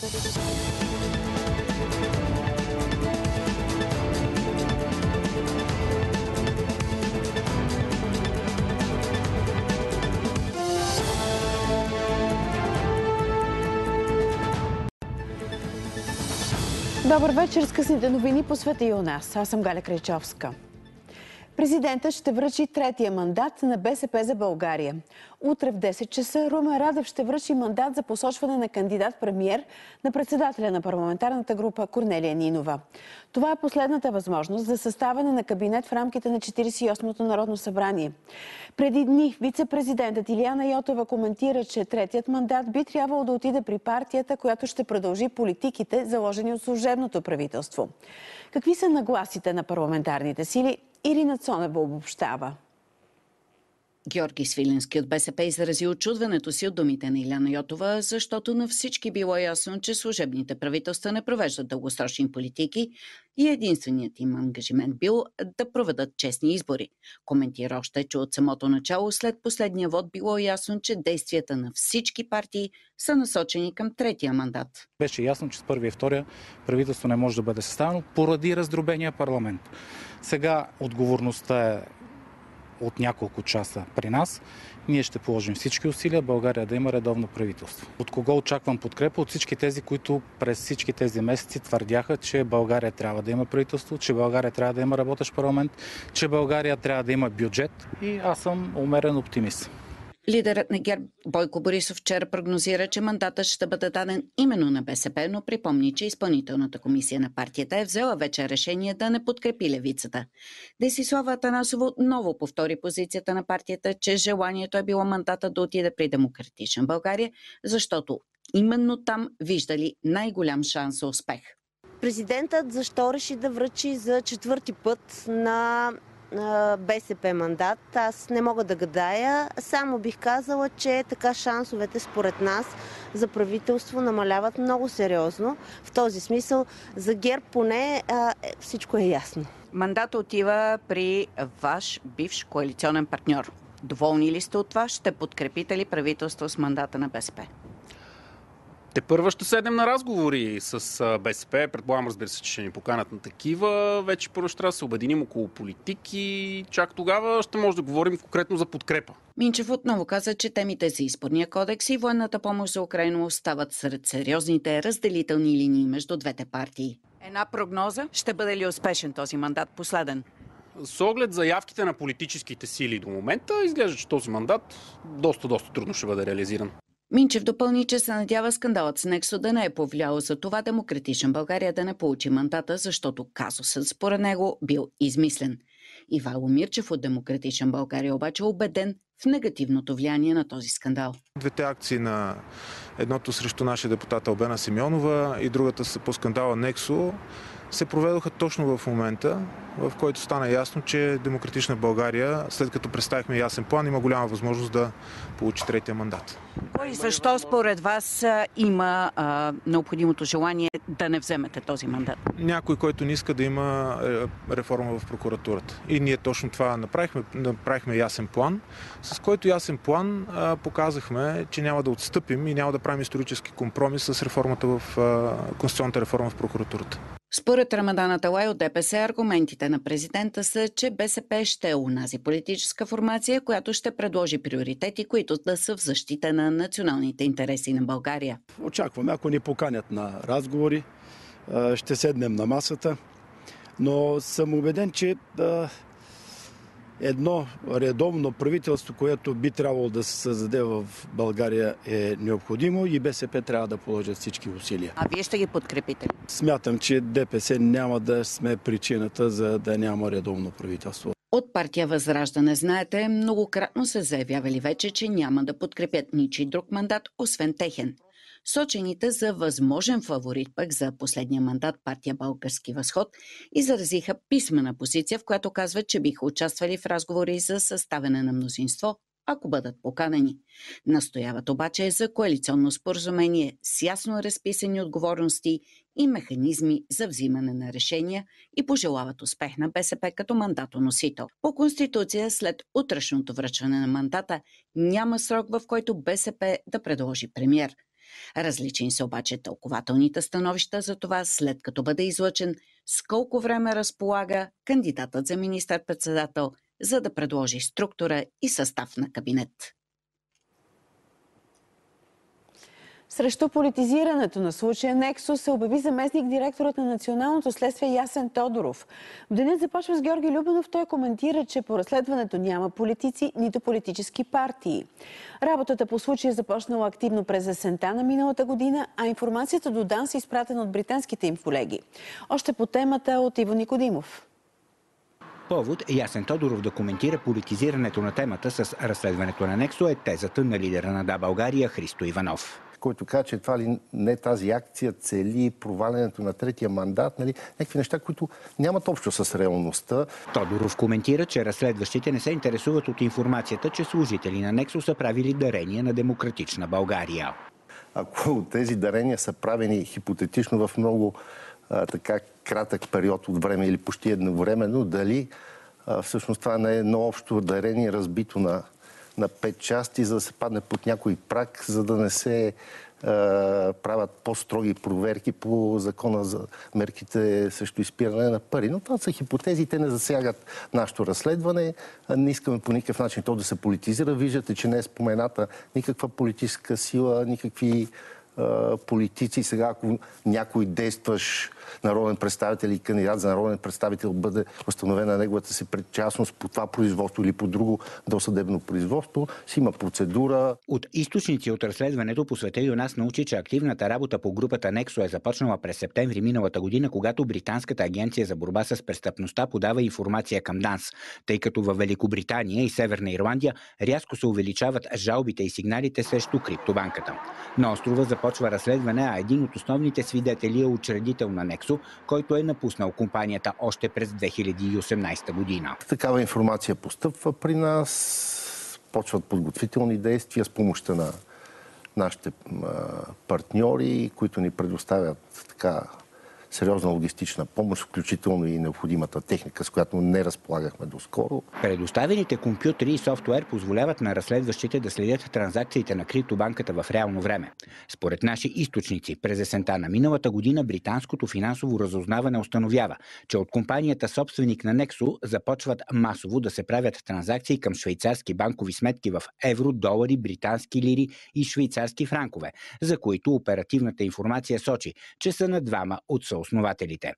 Добър вечер с късните новини по света и у нас. Аз съм Галя Крайчовска. Президентът ще връчи третия мандат на БСП за България. Утре в 10 часа Румен Радев ще връчи мандат за посочване на кандидат-премьер на председателя на парламентарната група Корнелия Нинова. Това е последната възможност за съставане на кабинет в рамките на 48-то Народно събрание. Преди дни вице-президентът Илияна Йотова коментира, че третият мандат би трябвало да отиде при партията, която ще продължи политиките, заложени от служебното правителство. Какви са нагласите на парламентарните сили? Ирина Цонева обобщава. Георги Свиленски от БСП изрази очудването си от думите на Иляна Йотова, защото на всички било ясно, че служебните правителства не провеждат дългосрочни политики и единственият им ангажимент бил да проведат честни избори. Коментира още, че от самото начало след последния вод било ясно, че действията на всички партии са насочени към третия мандат. Беше ясно, че с първия и втория правителство не може да бъде съставено поради раздробения парламент. Сега отговорността е от няколко часа при нас. Ние ще положим всички усилия България да има редовно правителство. От кого очаквам подкрепа? От всички тези, които през всички тези месеци твърдяха, че България трябва да има правителство, че България трябва да има работещ парламент, че България трябва да има бюджет и аз съм умерен оптимист. Лидерът на ГЕРБ Бойко Борисов вчера прогнозира, че мандатът ще бъде даден именно на БСП, но припомни, че изпълнителната комисия на партията е взела вече решение да не подкрепи левицата. Десислава Атанасова отново повтори позицията на партията, че желанието е било мандата да отиде при Демократична България, защото именно там виждали най-голям шанс за успех. Президентът защо реши да връчи за четвърти път на БСП мандат. Аз не мога да гадая. Само бих казала, че така шансовете според нас за правителство намаляват много сериозно. В този смисъл за ГЕРБ поне е, всичко е ясно. Мандат отива при ваш бивш коалиционен партньор. Доволни ли сте от това? Ще подкрепите ли правителство с мандата на БСП? Те първа ще седнем на разговори с БСП. Предполагам, разбира се, че ще ни поканат на такива. Вече първо ще трябва да се обединим около политики. Чак тогава ще може да говорим конкретно за подкрепа. Минчев отново каза, че темите за изпорния кодекс и военната помощ за Украина остават сред сериозните разделителни линии между двете партии. Една прогноза. Ще бъде ли успешен този мандат последен? С оглед заявките на политическите сили до момента, изглежда, че този мандат доста, доста трудно ще бъде реализиран. Минчев допълни, че се надява скандалът с Нексо да не е повлияло за това демократичен България да не получи мандата, защото казусът според него бил измислен. Ивайло Мирчев от Демократичен България обаче е убеден в негативното влияние на този скандал. Двете акции на едното срещу нашия депутат Албена Симеонова и другата по скандала Нексо се проведоха точно в момента, в който стана ясно, че Демократична България, след като представихме ясен план, има голяма възможност да получи третия мандат. Кой защо според вас има а, необходимото желание да не вземете този мандат? Някой, който не иска да има е, реформа в прокуратурата. И ние точно това направихме. Направихме ясен план, с който ясен план а, показахме, че няма да отстъпим и няма да правим исторически компромис с реформата в а, конституционната реформа в прокуратурата. Според Рамадан Аталай от ДПС, аргументите на президента са, че БСП ще е унази политическа формация, която ще предложи приоритети, които да са в защита на националните интереси на България. Очакваме, ако ни поканят на разговори, ще седнем на масата, но съм убеден, че едно редовно правителство, което би трябвало да се създаде в България е необходимо и БСП трябва да положат всички усилия. А вие ще ги подкрепите? Смятам, че ДПС няма да сме причината за да няма редовно правителство. От партия Възраждане, знаете, многократно се заявявали вече, че няма да подкрепят ничи друг мандат, освен техен. Сочените за възможен фаворит пък за последния мандат партия Български възход изразиха писмена позиция, в която казват, че биха участвали в разговори за съставяне на мнозинство, ако бъдат поканени. Настояват обаче за коалиционно споразумение с ясно разписани отговорности и механизми за взимане на решения и пожелават успех на БСП като мандатоносител. По Конституция, след утрешното връчване на мандата, няма срок, в който БСП да предложи премьер – Различни са обаче тълкователните становища за това, след като бъде излъчен, с колко време разполага кандидатът за министър-председател, за да предложи структура и състав на кабинет. Срещу политизирането на случая Нексо се обяви заместник директорът на Националното следствие Ясен Тодоров. Денят започва с Георги Любенов. Той коментира, че по разследването няма политици, нито политически партии. Работата по случая започнала активно през есента на миналата година, а информацията до ДАНС е изпратена от британските им колеги. Още по темата от Иво Никодимов. Повод Ясен Тодоров да коментира политизирането на темата с разследването на Нексо е тезата на лидера на Да България Христо Иванов който каза, че това ли не тази акция цели провалянето на третия мандат, нали, някакви неща, които нямат общо с реалността. Тодоров коментира, че разследващите не се интересуват от информацията, че служители на Нексо са правили дарения на демократична България. Ако тези дарения са правени хипотетично в много а, така кратък период от време или почти едновременно, дали а, всъщност това не е едно общо дарение, разбито на на пет части, за да се падне под някой прак, за да не се е, правят по-строги проверки по закона за мерките срещу изпиране на пари. Но това са хипотези, те не засягат нашето разследване. Не искаме по никакъв начин то да се политизира. Виждате, че не е спомената никаква политическа сила, никакви политици. Сега, ако някой действаш народен представител и кандидат за народен представител бъде установена неговата си предчастност по това производство или по друго досъдебно производство, си има процедура. От източници от разследването по света и у нас научи, че активната работа по групата Нексо е започнала през септември миналата година, когато Британската агенция за борба с престъпността подава информация към ДАНС, тъй като във Великобритания и Северна Ирландия рязко се увеличават жалбите и сигналите срещу криптобанката. На острова започва разследване, а един от основните свидетели е учредител на Нексо Нексо, който е напуснал компанията още през 2018 година. Такава информация постъпва при нас, почват подготвителни действия с помощта на нашите партньори, които ни предоставят така сериозна логистична помощ, включително и необходимата техника, с която не разполагахме доскоро. Предоставените компютри и софтуер позволяват на разследващите да следят транзакциите на криптобанката в реално време. Според наши източници, през есента на миналата година британското финансово разузнаване установява, че от компанията собственик на Nexo започват масово да се правят транзакции към швейцарски банкови сметки в евро, долари, британски лири и швейцарски франкове, за които оперативната информация сочи, че са на двама от основателите.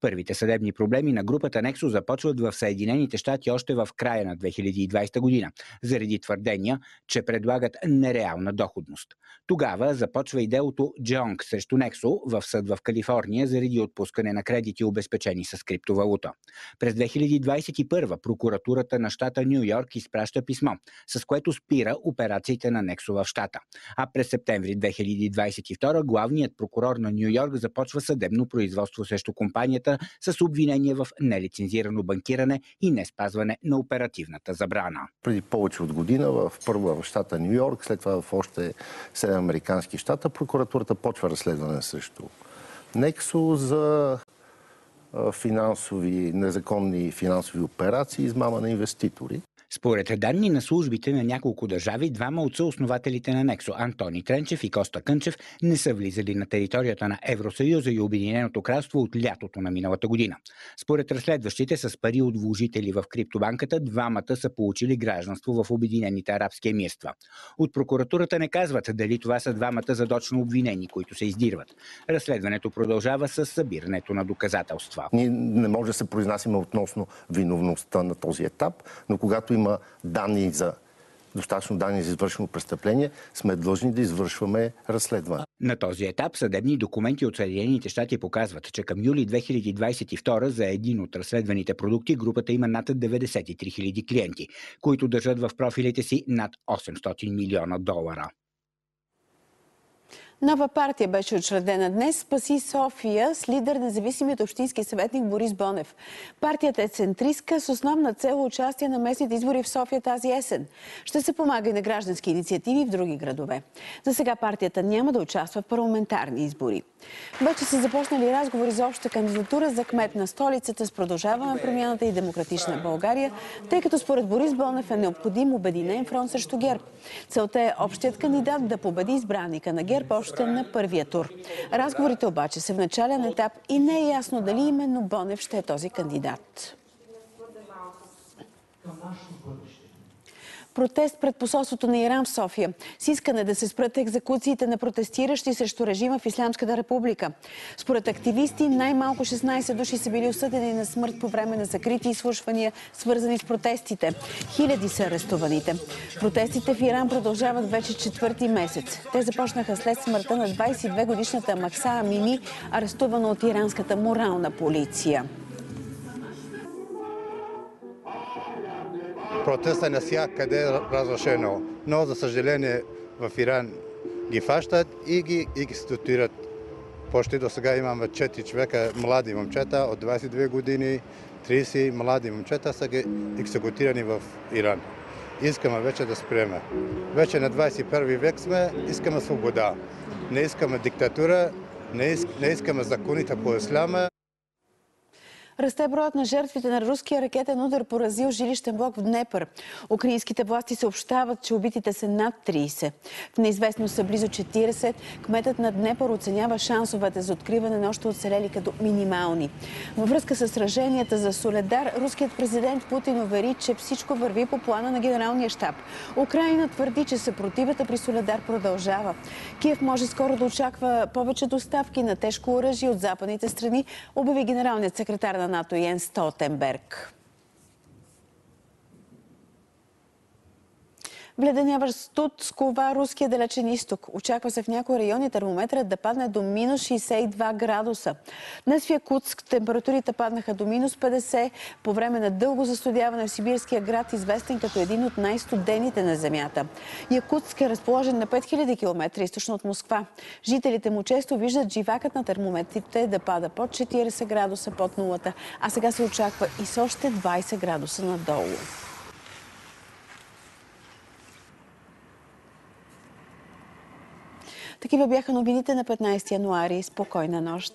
Първите съдебни проблеми на групата Nexo започват в Съединените щати още в края на 2020 година, заради твърдения, че предлагат нереална доходност. Тогава започва и делото Джонг срещу Nexo в съд в Калифорния заради отпускане на кредити, обезпечени с криптовалута. През 2021 прокуратурата на щата Нью Йорк изпраща писмо, с което спира операциите на Nexo в щата. А през септември 2022 главният прокурор на Нью Йорк започва съдебно производство срещу компания компанията с обвинение в нелицензирано банкиране и не спазване на оперативната забрана. Преди повече от година в първо в щата Нью Йорк, след това в още 7 американски щата, прокуратурата почва разследване срещу Нексо за финансови, незаконни финансови операции, измама на инвеститори. Според данни на службите на няколко държави, двама от съоснователите на Нексо, Антони Тренчев и Коста Кънчев, не са влизали на територията на Евросъюза и Обединеното кралство от лятото на миналата година. Според разследващите с пари от вложители в криптобанката, двамата са получили гражданство в Обединените арабски емирства. От прокуратурата не казват дали това са двамата задочно обвинени, които се издирват. Разследването продължава с събирането на доказателства. Ние не може да се произнасяме относно виновността на този етап, но когато има има данни за достатъчно данни за извършено престъпление, сме длъжни да извършваме разследване. На този етап съдебни документи от Съединените щати показват, че към юли 2022 за един от разследваните продукти групата има над 93 000 клиенти, които държат в профилите си над 800 милиона долара. Нова партия беше учредена днес. Спаси София с лидер независимият общински съветник Борис Бонев. Партията е центристка с основна цел участие на местните избори в София тази есен. Ще се помага и на граждански инициативи в други градове. За сега партията няма да участва в парламентарни избори. Вече са започнали разговори за обща кандидатура за кмет на столицата с продължаване промяната и демократична България, тъй като според Борис Бонев е необходим обединен фронт срещу ГЕРБ. Целта е общият кандидат да победи избранника на ГЕРБ още на първия тур. Разговорите обаче са в начален етап и не е ясно дали именно Бонев ще е този кандидат. Протест пред посолството на Иран в София с искане да се спрат екзекуциите на протестиращи срещу режима в Исламската република. Според активисти, най-малко 16 души са били осъдени на смърт по време на закрити изслушвания, свързани с протестите. Хиляди са арестуваните. Протестите в Иран продължават вече четвърти месец. Те започнаха след смъртта на 22-годишната Макса Амини, арестувана от иранската морална полиция. Протеста навсякъде е разрушено. Но, за съжаление, в Иран ги фащат и ги екституират. Почти до сега имаме 4 човека, млади момчета от 22 години, 30 млади момчета са ги екзекутирани в Иран. Искаме вече да спреме. Вече на 21 век сме, искаме свобода. Не искаме диктатура, не искаме законите по исляма. Расте броят на жертвите на руския ракетен удар поразил жилищен блок в Днепър. Украинските власти съобщават, че убитите са над 30. В неизвестно са близо 40. Кметът на Днепър оценява шансовете за откриване на още оцелели като минимални. Във връзка с сраженията за Соледар, руският президент Путин увери, че всичко върви по плана на генералния щаб. Украина твърди, че съпротивата при Соледар продължава. Киев може скоро да очаква повече доставки на тежко оръжие от западните страни, обяви генералният секретар на Renatu Jens Stoltenberg. Вледеняващ студ скова руския далечен изток. Очаква се в някои райони термометрът да падне до минус 62 градуса. Днес в Якутск температурите паднаха до минус 50 по време на дълго застудяване в Сибирския град, известен като един от най-студените на земята. Якутск е разположен на 5000 км източно от Москва. Жителите му често виждат живакът на термометрите да пада под 40 градуса под нулата, а сега се очаква и с още 20 градуса надолу. Такива бяха новините на 15 януари. Спокойна нощ!